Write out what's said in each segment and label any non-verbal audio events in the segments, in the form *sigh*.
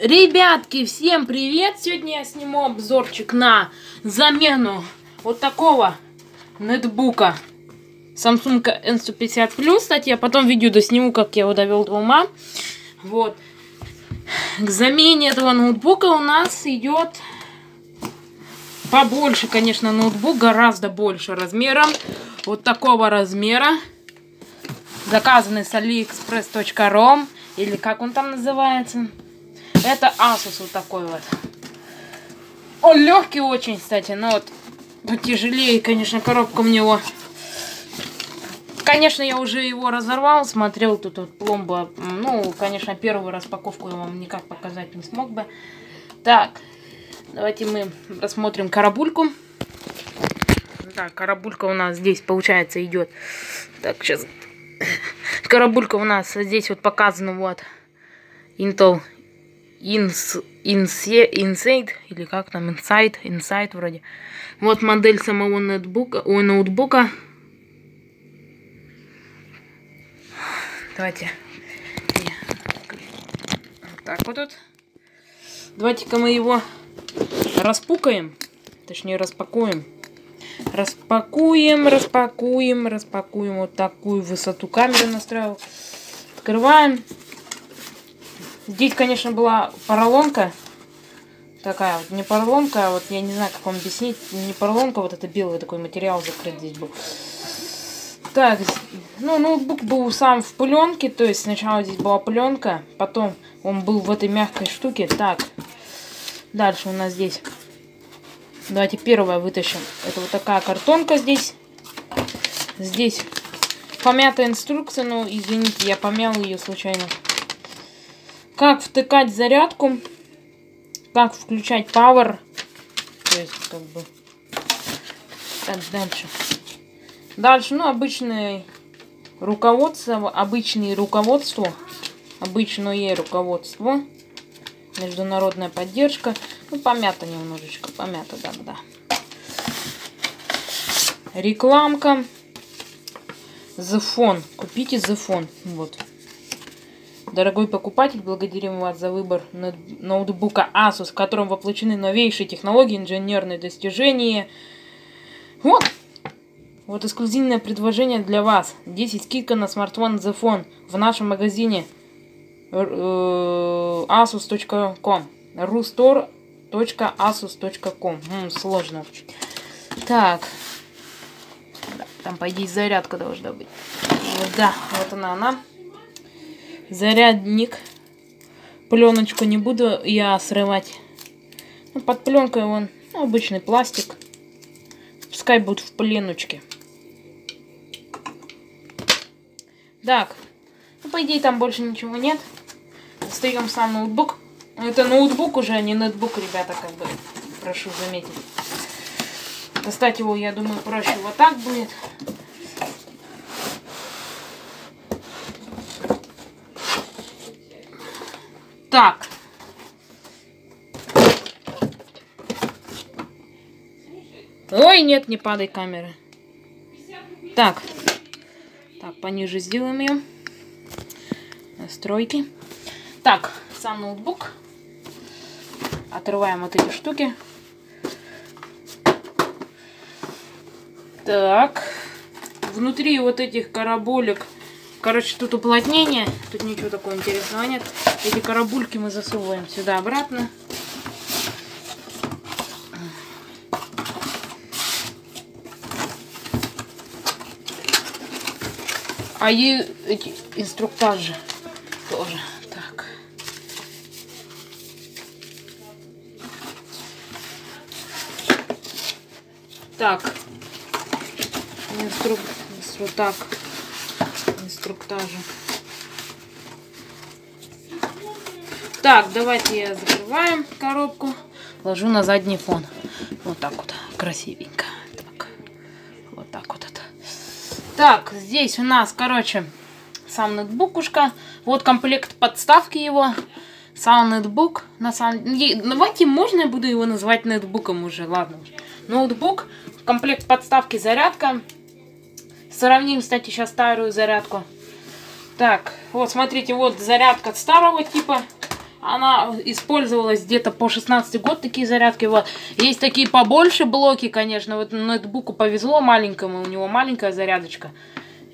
Ребятки, всем привет! Сегодня я сниму обзорчик на замену вот такого нетбука Samsung N150 Plus. Кстати, я потом видео досниму, как я его довел до ума. Вот. К замене этого ноутбука у нас идет побольше, конечно, ноутбук, гораздо больше размером. Вот такого размера. Заказанный с aliexpress.rom или как он там называется. Это Asus вот такой вот. Он легкий очень, кстати, но вот потяжелее, конечно, коробка у него. Конечно, я уже его разорвал, смотрел, тут вот пломба. Ну, конечно, первую распаковку я вам никак показать не смог бы. Так, давайте мы рассмотрим карабульку. Так, карабулька у нас здесь, получается, идет. Так, сейчас. Карабулька у нас здесь вот показана, вот. Intel Ins, Inse, Inside, или как там, Inside, Inside вроде. Вот модель самого ноутбука, ой, ноутбука. Давайте. Вот так вот тут. Давайте-ка мы его распукаем. Точнее, распакуем. Распакуем, распакуем, распакуем. Вот такую высоту камеры настраивал. Открываем. Здесь, конечно, была поролонка. Такая вот, не поролонка, а вот я не знаю, как вам объяснить. Не поролонка, вот это белый такой материал закрыт здесь был. Так, ну, ноутбук был сам в пленке, то есть сначала здесь была пленка, потом он был в этой мягкой штуке. Так, дальше у нас здесь, давайте первое вытащим. Это вот такая картонка здесь. Здесь помятая инструкция, но извините, я помял ее случайно. Как втыкать зарядку, как включать power, то есть как бы, так, дальше. Дальше, ну, обычное руководство, обычные руководство, обычное руководство, международная поддержка. Ну, помято немножечко, помято, да-да. Рекламка. Зефон. Купите Зефон. Вот. Дорогой покупатель, благодарим вас за выбор ноутбука Asus, в котором воплощены новейшие технологии, инженерные достижения. Вот. Вот эксклюзивное предложение для вас. 10 скидка на смартфон Zfone в нашем магазине э, asus.com rustore.asus.com Сложно. Так. Там, по идее, зарядка должна быть. Да, вот она, она. Зарядник. Пленочку не буду я срывать. Ну, под пленкой он ну, обычный пластик. Пускай будет в пленочке. Так, ну, по идее, там больше ничего нет. Достаем сам ноутбук. Это ноутбук уже, а не ноутбук, ребята, как бы, прошу заметить. Достать его, я думаю, проще вот так будет. Так. Ой, нет, не падай камера. Так. Так, пониже сделаем ее. Настройки. Так, сам ноутбук. Отрываем вот эти штуки. Так. Внутри вот этих караболек. Короче, тут уплотнение. Тут ничего такого интересного нет. Эти карабульки мы засовываем сюда обратно. А и эти инструктажи тоже. Так. Так. Инструк... Вот так. Инструктажи. Так, давайте закрываем коробку. Ложу на задний фон. Вот так вот. Красивенько. Так, здесь у нас, короче, сам ноутбукушка. Вот комплект подставки его. Сам ноутбук. На самом... Давайте, можно я буду его называть ноутбуком уже, ладно. Ноутбук, комплект подставки, зарядка. Сравним, кстати, сейчас старую зарядку. Так, вот, смотрите, вот зарядка старого типа. Она использовалась где-то по 16 год, такие зарядки. Вот. Есть такие побольше блоки, конечно. Вот ноутбуку повезло маленькому, у него маленькая зарядочка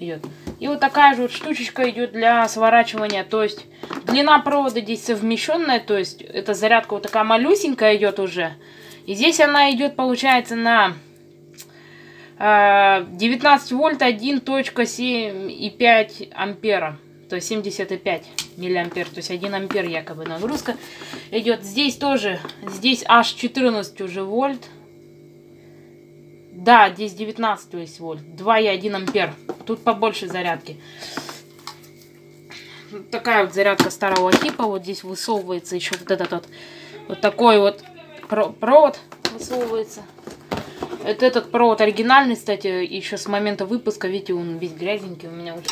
идет. И вот такая же вот штучечка идет для сворачивания. То есть длина провода здесь совмещенная, то есть эта зарядка вот такая малюсенькая идет уже. И здесь она идет, получается, на 19 э, вольт 1.7,5 ампера. То есть 75 миллиампер, то есть 1 ампер якобы нагрузка идет. Здесь тоже, здесь аж 14 уже вольт. Да, здесь 19 то есть вольт. 2,1 ампер. Тут побольше зарядки. Такая вот зарядка старого типа. Вот здесь высовывается еще вот этот вот, вот такой вот провод высовывается. Это этот провод оригинальный, кстати, еще с момента выпуска. Видите, он весь грязненький у меня уже.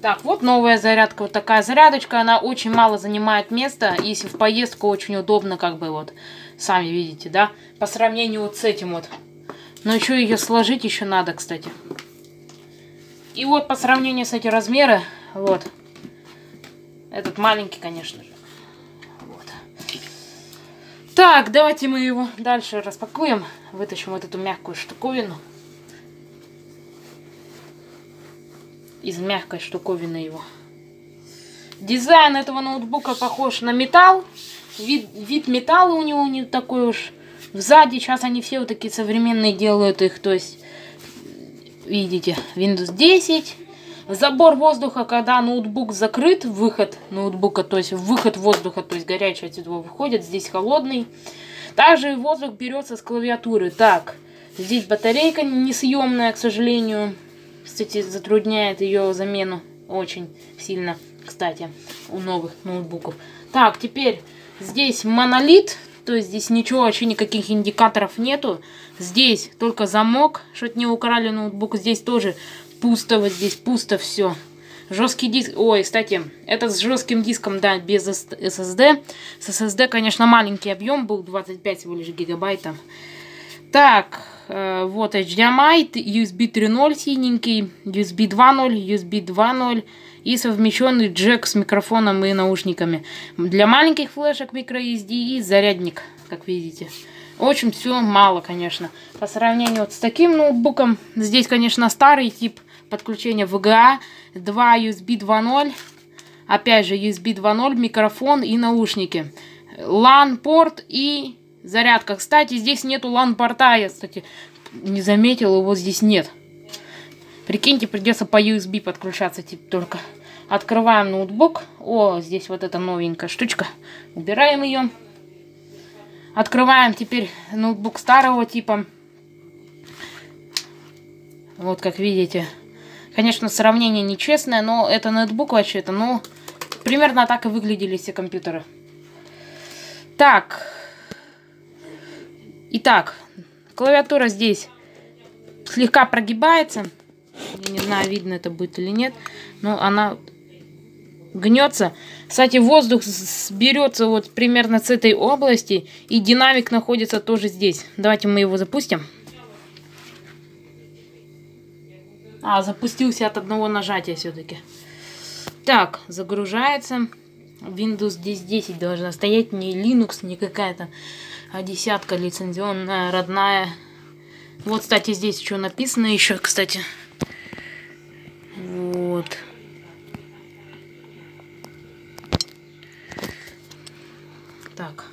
Так, вот новая зарядка. Вот такая зарядочка. Она очень мало занимает места. Если в поездку очень удобно, как бы вот, сами видите, да? По сравнению вот с этим вот. Но еще ее сложить еще надо, кстати. И вот по сравнению с этим размеры, вот. Этот маленький, конечно же. Так, давайте мы его дальше распакуем. Вытащим вот эту мягкую штуковину. Из мягкой штуковины его. Дизайн этого ноутбука похож на металл. Вид, вид металла у него не такой уж. Сзади сейчас они все вот такие современные делают их. То есть видите, Windows 10. Забор воздуха, когда ноутбук закрыт, выход ноутбука, то есть выход воздуха, то есть горячий отсюда выходит, здесь холодный. Также воздух берется с клавиатуры. Так, здесь батарейка несъемная, к сожалению. Кстати, затрудняет ее замену очень сильно, кстати, у новых ноутбуков. Так, теперь здесь монолит, то есть здесь ничего, вообще никаких индикаторов нету. Здесь только замок, что-то не украли ноутбук. Здесь тоже пусто, вот здесь пусто все. Жесткий диск, ой, кстати, это с жестким диском, да, без SSD. С SSD, конечно, маленький объем был, 25 всего лишь гигабайт там. Так, э, вот HDMI, USB 3.0 синенький, USB 2.0, USB 2.0 и совмещенный джек с микрофоном и наушниками. Для маленьких флешек microSD и зарядник, как видите. Очень все мало, конечно. По сравнению вот с таким ноутбуком, здесь, конечно, старый тип подключения VGA, 2 USB 2.0, опять же USB 2.0, микрофон и наушники. LAN-порт и зарядка. Кстати, здесь нету LAN-порта, я, кстати, не заметил, его здесь нет. Прикиньте, придется по USB подключаться типа только. Открываем ноутбук. О, здесь вот эта новенькая штучка. Убираем ее. Открываем теперь ноутбук старого типа. Вот как видите. Конечно, сравнение нечестное, но это ноутбук вообще-то. Ну, примерно так и выглядели все компьютеры. Так. Итак, клавиатура здесь слегка прогибается. Я не знаю, видно это будет или нет. Но она гнется. Кстати, воздух берется вот примерно с этой области. И динамик находится тоже здесь. Давайте мы его запустим. А, запустился от одного нажатия все-таки. Так, загружается. Windows здесь 10 должна стоять. Не Linux, не какая-то, а десятка лицензионная, родная. Вот, кстати, здесь что написано еще, кстати. Вот. Так.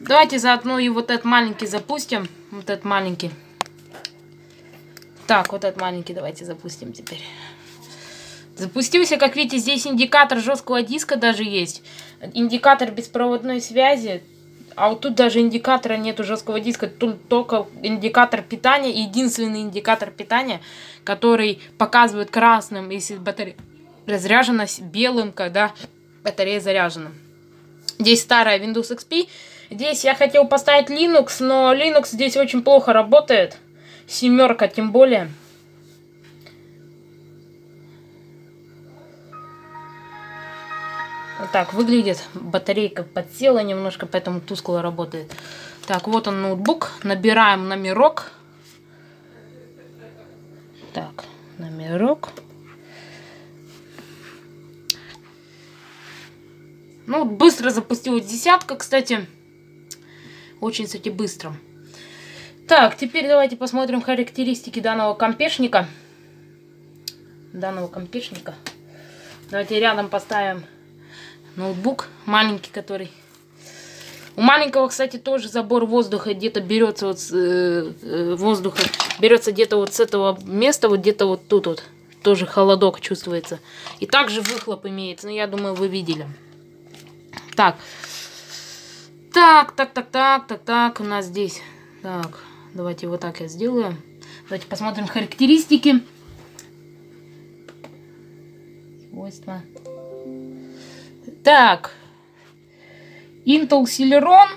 Давайте заодно и вот этот маленький запустим. Вот этот маленький. Так, вот этот маленький давайте запустим теперь. Запустился, как видите, здесь индикатор жесткого диска даже есть. Индикатор беспроводной связи. А вот тут даже индикатора нету жесткого диска, тут только индикатор питания, единственный индикатор питания, который показывает красным, если батарея разряжена, белым, когда батарея заряжена. Здесь старая Windows XP. Здесь я хотел поставить Linux, но Linux здесь очень плохо работает. Семерка тем более. Вот так выглядит. Батарейка подсела немножко, поэтому тускло работает. Так, вот он ноутбук. Набираем номерок. Так, номерок. Ну, быстро запустилась десятка, кстати. Очень, кстати, быстро. Так, теперь давайте посмотрим характеристики данного компешника. Данного компешника. Давайте рядом поставим ноутбук маленький, который... У маленького, кстати, тоже забор воздуха где-то берется вот с, э, э, воздуха берется где-то вот с этого места, вот где-то вот тут вот тоже холодок чувствуется. И также выхлоп имеется, ну я думаю вы видели. Так, так, так, так, так, так, так, у нас здесь, так, давайте вот так я сделаю. Давайте посмотрим характеристики. Свойства. Так. Intel Celeron.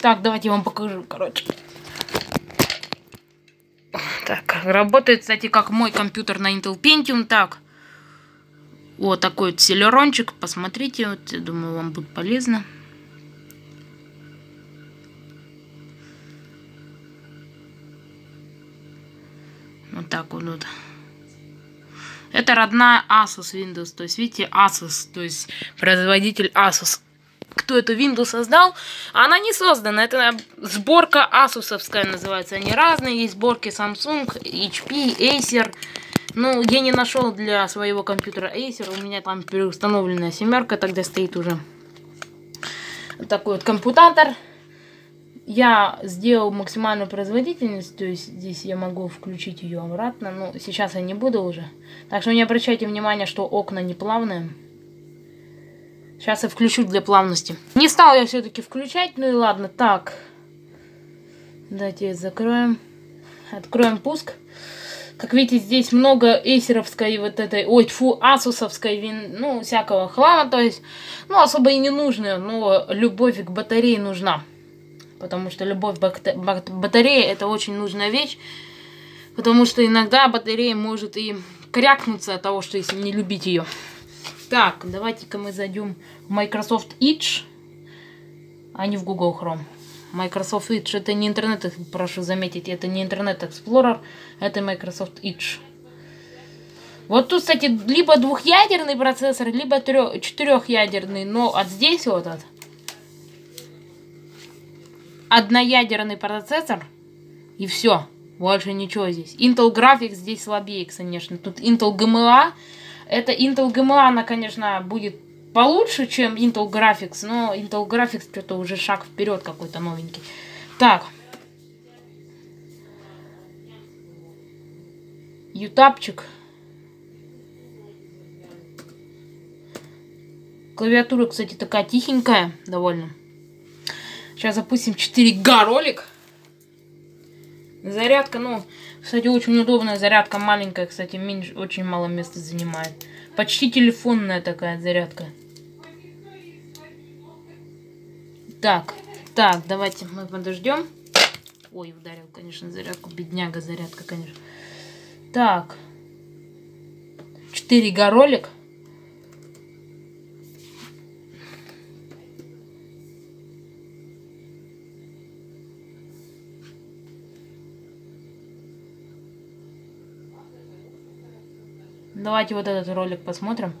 Так, давайте я вам покажу, короче. Так, работает, кстати, как мой компьютер на Intel Pentium. Так, вот такой вот селерончик. Посмотрите, вот, я думаю, вам будет полезно. Так вот. вот. Это родная Asus Windows. То есть, видите, Asus, то есть производитель Asus. Кто эту Windows создал? Она не создана. Это сборка Asusовская называется. Они разные. Есть сборки Samsung, HP, Acer. Ну, я не нашел для своего компьютера Acer. У меня там переустановленная семерка тогда стоит уже. Такой вот компьютер я сделал максимальную производительность, то есть здесь я могу включить ее обратно, но сейчас я не буду уже. Так что не обращайте внимания, что окна не плавные. Сейчас я включу для плавности. Не стал я все-таки включать, ну и ладно. Так, давайте закроем. Откроем пуск. Как видите, здесь много эйсеровской вот этой, ой, фу, асусовской, вин, ну, всякого хлама, то есть, ну, особо и не нужно, но любовь к батарее нужна потому что любовь к батарее это очень нужная вещь, потому что иногда батарея может и крякнуться от того, что если не любить ее. Так, давайте-ка мы зайдем в Microsoft Edge, а не в Google Chrome. Microsoft Edge это не интернет, прошу заметить, это не интернет Explorer, это Microsoft Edge. Вот тут, кстати, либо двухъядерный процессор, либо четырехъядерный, но от здесь вот от одноядерный процессор, и все. Больше ничего здесь. Intel Graphics здесь слабее, конечно. Тут Intel GMA. Это Intel GMA, она, конечно, будет получше, чем Intel Graphics, но Intel Graphics что-то уже шаг вперед какой-то новенький. Так. Ютапчик. Клавиатура, кстати, такая тихенькая довольно. Сейчас запустим 4Г ролик. Зарядка, ну, кстати, очень удобная зарядка, маленькая, кстати, меньше, очень мало места занимает. Почти телефонная такая зарядка. Так, так, давайте мы подождем. Ой, ударил, конечно, зарядку. Бедняга зарядка, конечно. Так. 4Г ролик. Давайте вот этот ролик посмотрим.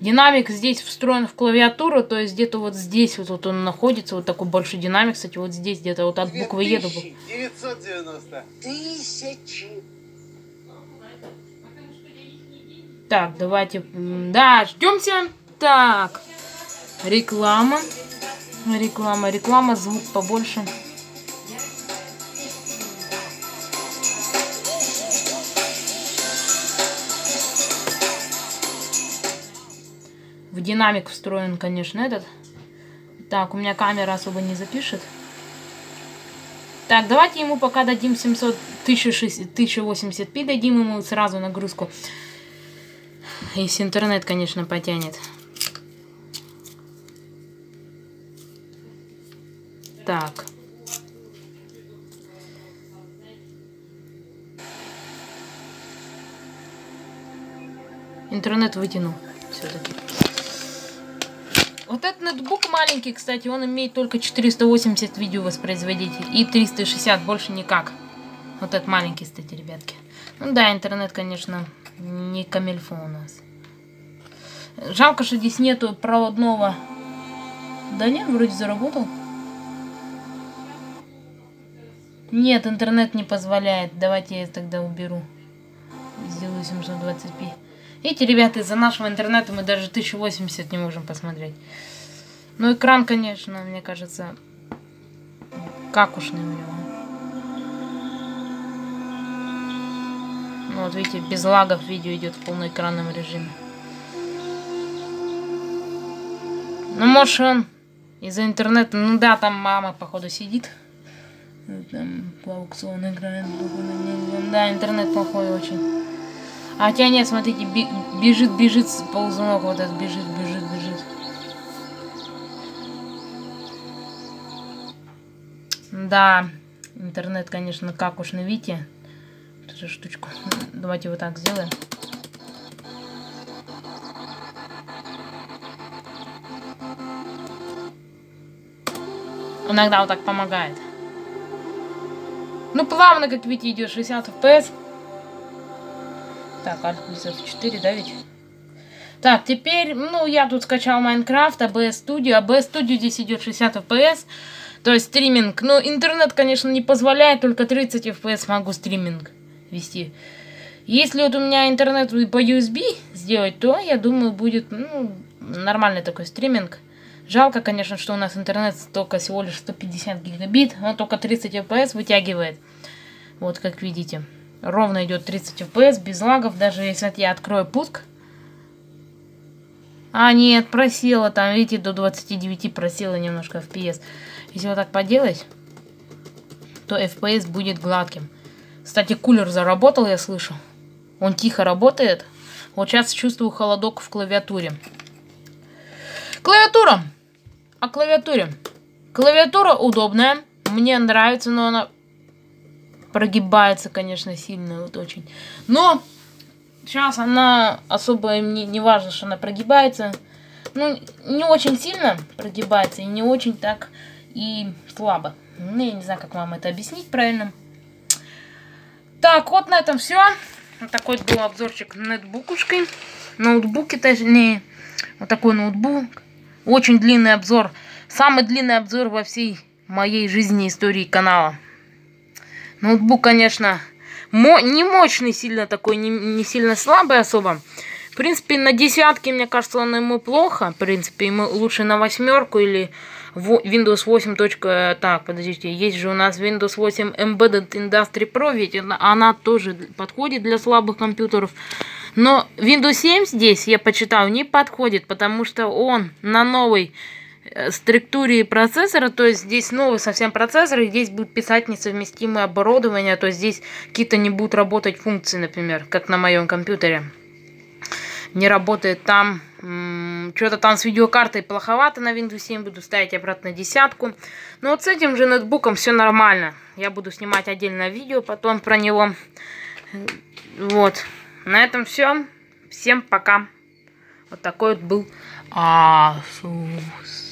Динамик здесь встроен в клавиатуру, то есть где-то вот здесь вот, вот он находится, вот такой большой динамик, кстати, вот здесь где-то вот от буквы Е до буквы. 990. Тысячи. Так, давайте, да, ждемся. Так, реклама, реклама, реклама, звук побольше. Динамик встроен, конечно, этот. Так, у меня камера особо не запишет. Так, давайте ему пока дадим 700, 1080p, дадим ему сразу нагрузку. Если интернет, конечно, потянет. Так. Интернет вытянул все-таки. Вот этот ноутбук маленький, кстати, он имеет только 480 видео воспроизводителей и 360, больше никак. Вот этот маленький, кстати, ребятки. Ну да, интернет, конечно, не камельфо у нас. Жалко, что здесь нету проводного Да нет, вроде заработал. Нет, интернет не позволяет. Давайте я тогда уберу. Сделаю 720p. Видите, ребята, из-за нашего интернета мы даже 1080 не можем посмотреть. Ну, экран, конечно, мне кажется, какушный у него. Ну, вот видите, без лагов видео идет в полноэкранном режиме. Ну, может, он из-за интернета... Ну да, там мама, походу, сидит. Там аукцион играет. Да, интернет плохой очень. А хотя нет, смотрите, бежит, бежит ползунок вот этот, бежит, бежит, бежит. Да, интернет, конечно, как уж на Вите. Эту штучку. *laughs* Давайте вот так сделаем. Иногда вот так помогает. Ну, плавно, как видите, идет 60 FPS. Так, Alt плюс F4, да ведь? Так, теперь, ну, я тут скачал Майнкрафт, ABS Studio. ABS Studio здесь идет 60 FPS. То есть стриминг. Ну, интернет, конечно, не позволяет, только 30 FPS могу стриминг вести. Если вот у меня интернет по USB сделать, то, я думаю, будет, ну, нормальный такой стриминг. Жалко, конечно, что у нас интернет только всего лишь 150 гигабит, но только 30 FPS вытягивает. Вот как видите. Ровно идет 30 FPS, без лагов, даже если я открою пуск. А, нет, просела там, видите, до 29 просела немножко FPS. Если вот так поделать, то FPS будет гладким. Кстати, кулер заработал, я слышу. Он тихо работает. Вот сейчас чувствую холодок в клавиатуре. Клавиатура! О клавиатуре. Клавиатура удобная. Мне нравится, но она прогибается, конечно, сильно, вот очень. Но сейчас она особо не, не важно, что она прогибается. Ну, не очень сильно прогибается и не очень так и слабо. Ну, я не знаю, как вам это объяснить правильно. Так, вот на этом все. Вот такой был обзорчик нетбукушкой. Ноутбуки, точнее. Вот такой ноутбук. Очень длинный обзор. Самый длинный обзор во всей моей жизни истории канала. Ноутбук, конечно, мо не мощный сильно такой, не, не сильно слабый особо. В принципе, на десятке, мне кажется, он ему плохо. В принципе, ему лучше на восьмерку или Windows 8. Так, подождите, есть же у нас Windows 8 Embedded Industry Pro, ведь она тоже подходит для слабых компьютеров. Но Windows 7 здесь, я почитал, не подходит, потому что он на новой э, структуре процессора, то есть здесь новый совсем процессор, и здесь будет писать несовместимое оборудование, то есть здесь какие-то не будут работать функции, например, как на моем компьютере. Не работает там, что-то там с видеокартой плоховато на Windows 7, буду ставить обратно десятку. Но вот с этим же ноутбуком все нормально. Я буду снимать отдельное видео потом про него. Вот. На этом все. Всем пока. Вот такой вот был Асус.